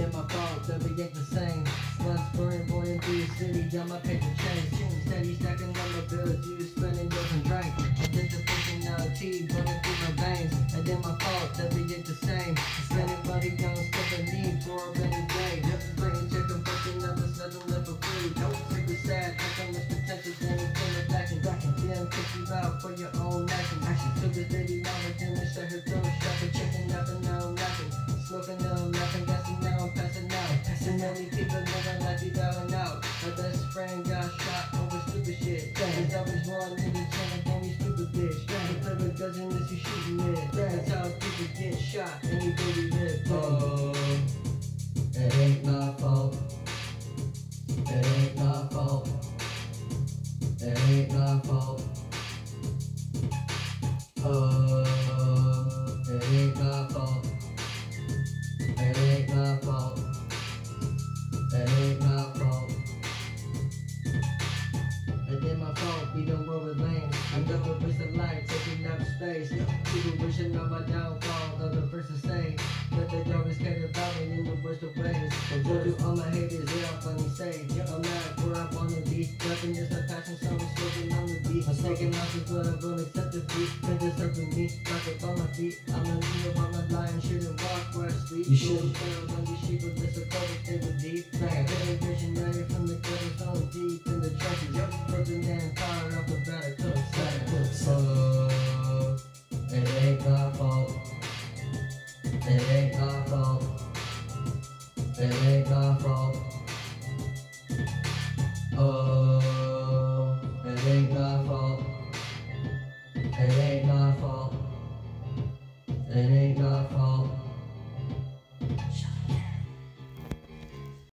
In my fault, every ain't the same. Sluts burning, boiling through the city, got my paper chain. Shooting steady, stacking on my bills, you spending yours and drink. Identification LT, burning through my veins. And in my fault, every ain't the same. Spending money on stuff I need for a rainy day. Just playing chicken, fucking up, it's nothing left Don't take secret sad, I come potential, then it's in the back and back. Then, kick you out for your own action. Action Took the city, now it's in the show. many people living like they bowing out. My best friend got shot over stupid shit. There's always one nigga trying to call me stupid bitch. You play with guns unless you shooting it. That's how people get shot Anybody you baby live. Oh, it ain't my fault. It ain't my fault. It ain't my fault. Oh. Lanes. I never wish the light, taking up space. On my downfall, they're the first to say. But they always about me in the worst of ways. What do all my haters, funny say. I'm not where I wanna be. Nothing is my passion, so I'm smoking on the beat. I'm taking but I won't accept defeat. Cause it's up to me, up on my feet. I'm a leader, I'm shouldn't walk where I sleep. You shouldn't. When you sheep, but this a cover, they were deep. Like a visionary from the gutter, so deep